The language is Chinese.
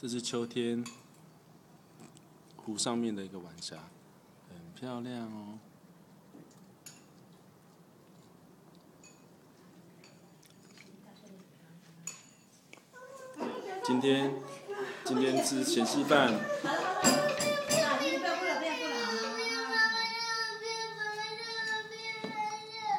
这是秋天湖上面的一个晚霞很漂亮哦。今天今天吃咸稀饭。